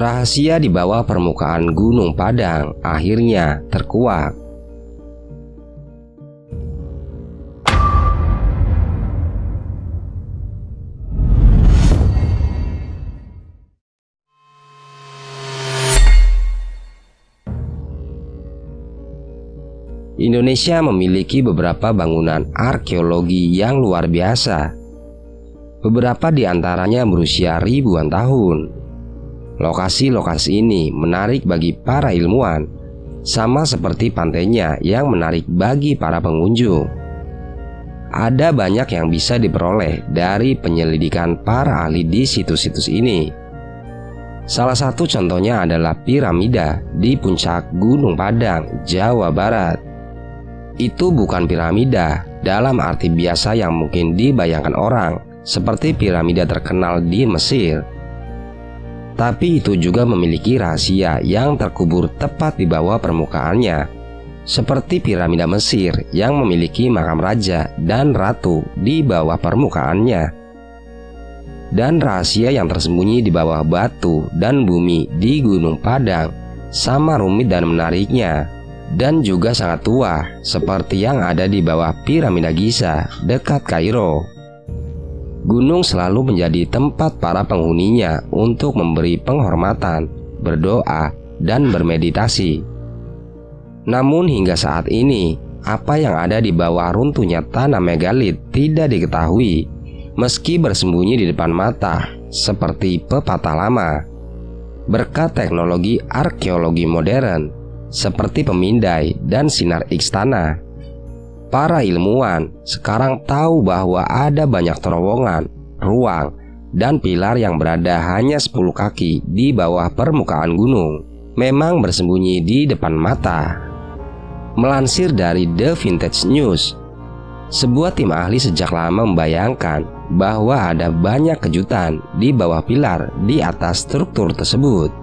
rahasia di bawah permukaan Gunung Padang akhirnya terkuak. Indonesia memiliki beberapa bangunan arkeologi yang luar biasa. Beberapa di antaranya berusia ribuan tahun. Lokasi-lokasi ini menarik bagi para ilmuwan, sama seperti pantainya yang menarik bagi para pengunjung. Ada banyak yang bisa diperoleh dari penyelidikan para ahli di situs-situs ini. Salah satu contohnya adalah piramida di puncak Gunung Padang, Jawa Barat itu bukan piramida dalam arti biasa yang mungkin dibayangkan orang, seperti piramida terkenal di Mesir. Tapi itu juga memiliki rahasia yang terkubur tepat di bawah permukaannya, seperti piramida Mesir yang memiliki makam raja dan ratu di bawah permukaannya. Dan rahasia yang tersembunyi di bawah batu dan bumi di Gunung Padang sama rumit dan menariknya dan juga sangat tua seperti yang ada di bawah piramida Giza dekat Kairo. Gunung selalu menjadi tempat para penghuninya untuk memberi penghormatan, berdoa, dan bermeditasi. Namun hingga saat ini, apa yang ada di bawah runtuhnya tanah megalit tidak diketahui meski bersembunyi di depan mata seperti pepatah lama. Berkat teknologi arkeologi modern, seperti pemindai dan sinar X tanah. Para ilmuwan sekarang tahu bahwa ada banyak terowongan, ruang, dan pilar yang berada hanya 10 kaki di bawah permukaan gunung memang bersembunyi di depan mata. Melansir dari The Vintage News, sebuah tim ahli sejak lama membayangkan bahwa ada banyak kejutan di bawah pilar di atas struktur tersebut.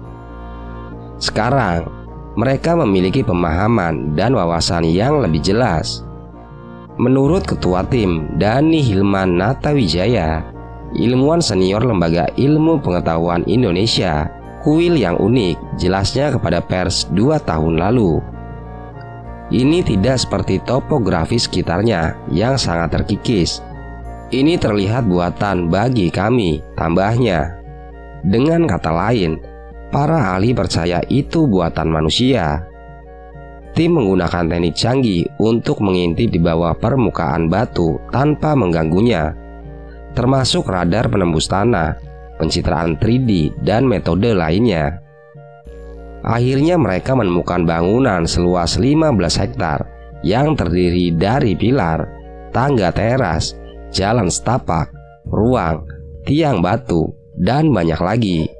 Sekarang, mereka memiliki pemahaman dan wawasan yang lebih jelas. Menurut Ketua Tim Dani Hilman Natawijaya, ilmuwan senior Lembaga Ilmu Pengetahuan Indonesia, kuil yang unik jelasnya kepada pers dua tahun lalu. Ini tidak seperti topografi sekitarnya yang sangat terkikis. Ini terlihat buatan bagi kami, tambahnya. Dengan kata lain, Para ahli percaya itu buatan manusia. Tim menggunakan teknik canggih untuk mengintip di bawah permukaan batu tanpa mengganggunya, termasuk radar penembus tanah, pencitraan 3D, dan metode lainnya. Akhirnya mereka menemukan bangunan seluas 15 hektar yang terdiri dari pilar, tangga teras, jalan setapak, ruang, tiang batu, dan banyak lagi.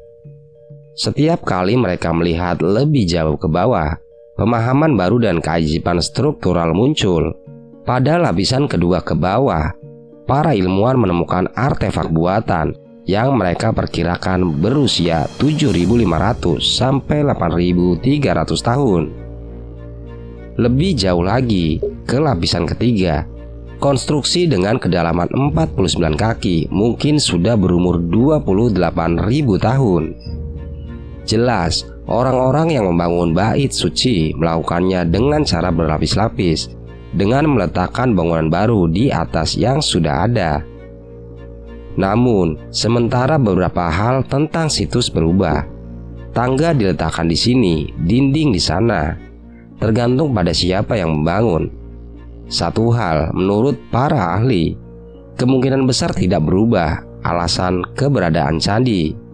Setiap kali mereka melihat lebih jauh ke bawah, pemahaman baru dan keajaiban struktural muncul. Pada lapisan kedua ke bawah, para ilmuwan menemukan artefak buatan yang mereka perkirakan berusia 7.500 sampai 8.300 tahun. Lebih jauh lagi, ke lapisan ketiga, konstruksi dengan kedalaman 49 kaki mungkin sudah berumur 28.000 tahun. Jelas, orang-orang yang membangun bait suci melakukannya dengan cara berlapis-lapis, dengan meletakkan bangunan baru di atas yang sudah ada. Namun, sementara beberapa hal tentang situs berubah. Tangga diletakkan di sini, dinding di sana, tergantung pada siapa yang membangun. Satu hal, menurut para ahli, kemungkinan besar tidak berubah alasan keberadaan candi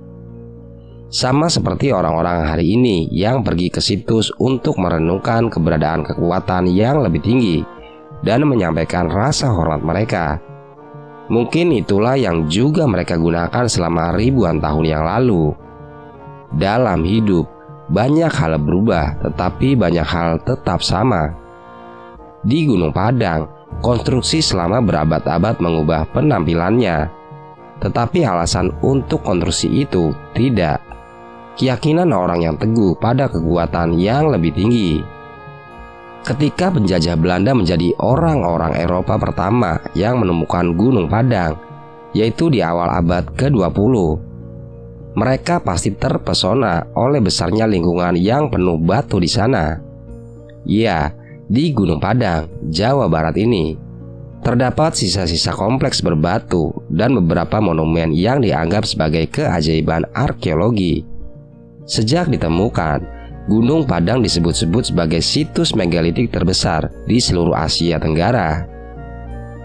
sama seperti orang-orang hari ini yang pergi ke situs untuk merenungkan keberadaan kekuatan yang lebih tinggi dan menyampaikan rasa hormat mereka. Mungkin itulah yang juga mereka gunakan selama ribuan tahun yang lalu. Dalam hidup, banyak hal berubah, tetapi banyak hal tetap sama. Di Gunung Padang, konstruksi selama berabad-abad mengubah penampilannya, tetapi alasan untuk konstruksi itu tidak keyakinan orang yang teguh pada kekuatan yang lebih tinggi. Ketika penjajah Belanda menjadi orang-orang Eropa pertama yang menemukan Gunung Padang, yaitu di awal abad ke-20. mereka pasti terpesona oleh besarnya lingkungan yang penuh batu di sana. Ya, di Gunung Padang, Jawa Barat ini, terdapat sisa-sisa kompleks berbatu dan beberapa monumen yang dianggap sebagai keajaiban arkeologi. Sejak ditemukan, Gunung Padang disebut-sebut sebagai situs megalitik terbesar di seluruh Asia Tenggara.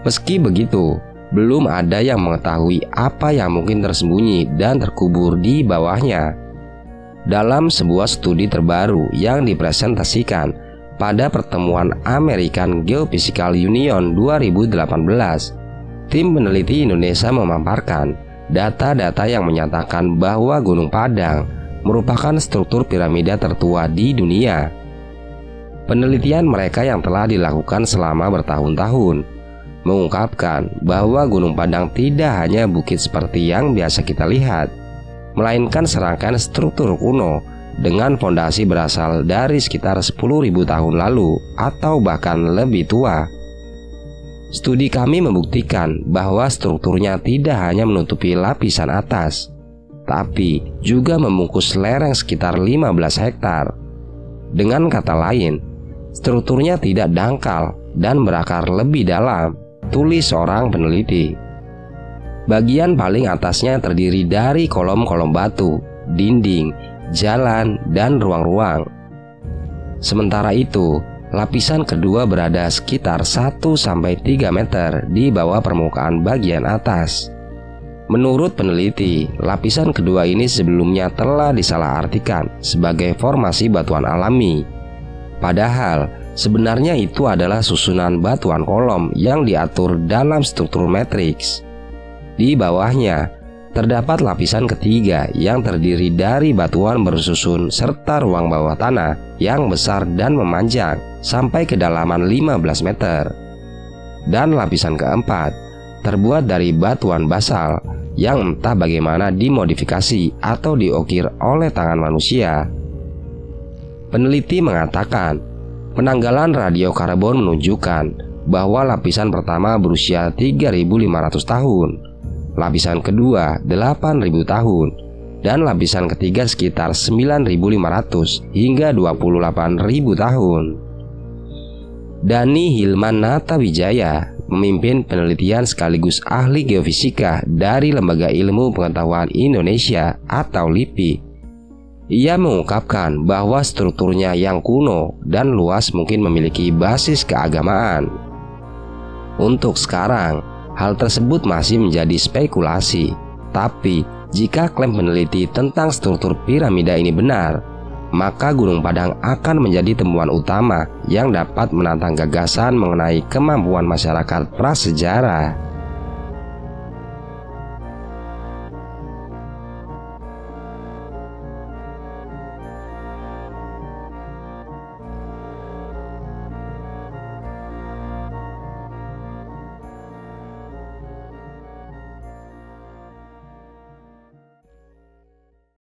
Meski begitu, belum ada yang mengetahui apa yang mungkin tersembunyi dan terkubur di bawahnya. Dalam sebuah studi terbaru yang dipresentasikan pada pertemuan American Geophysical Union 2018, tim peneliti Indonesia memaparkan data-data yang menyatakan bahwa Gunung Padang merupakan struktur piramida tertua di dunia. Penelitian mereka yang telah dilakukan selama bertahun-tahun mengungkapkan bahwa Gunung Padang tidak hanya bukit seperti yang biasa kita lihat, melainkan serangkaian struktur kuno dengan fondasi berasal dari sekitar 10.000 tahun lalu atau bahkan lebih tua. Studi kami membuktikan bahwa strukturnya tidak hanya menutupi lapisan atas, tapi juga membungkus lereng sekitar 15 hektar. Dengan kata lain, strukturnya tidak dangkal dan berakar lebih dalam tulis seorang peneliti. Bagian paling atasnya terdiri dari kolom-kolom batu, dinding, jalan, dan ruang-ruang. Sementara itu, lapisan kedua berada sekitar 1-3 meter di bawah permukaan bagian atas. Menurut peneliti, lapisan kedua ini sebelumnya telah disalahartikan sebagai formasi batuan alami. Padahal, Sebenarnya itu adalah susunan batuan kolom yang diatur dalam struktur matriks. Di bawahnya terdapat lapisan ketiga yang terdiri dari batuan bersusun serta ruang bawah tanah yang besar dan memanjang sampai kedalaman 15 meter. Dan lapisan keempat terbuat dari batuan basal yang entah bagaimana dimodifikasi atau diukir oleh tangan manusia. Peneliti mengatakan Penanggalan radiokarbon menunjukkan bahwa lapisan pertama berusia 3.500 tahun, lapisan kedua 8.000 tahun, dan lapisan ketiga sekitar 9.500 hingga 28.000 tahun. Dani Hilman Nata Memimpin penelitian sekaligus ahli geofisika dari Lembaga Ilmu Pengetahuan Indonesia atau LIPI ia mengungkapkan bahwa strukturnya yang kuno dan luas mungkin memiliki basis keagamaan. Untuk sekarang, hal tersebut masih menjadi spekulasi. Tapi, jika klaim peneliti tentang struktur piramida ini benar, maka Gunung Padang akan menjadi temuan utama yang dapat menantang gagasan mengenai kemampuan masyarakat prasejarah.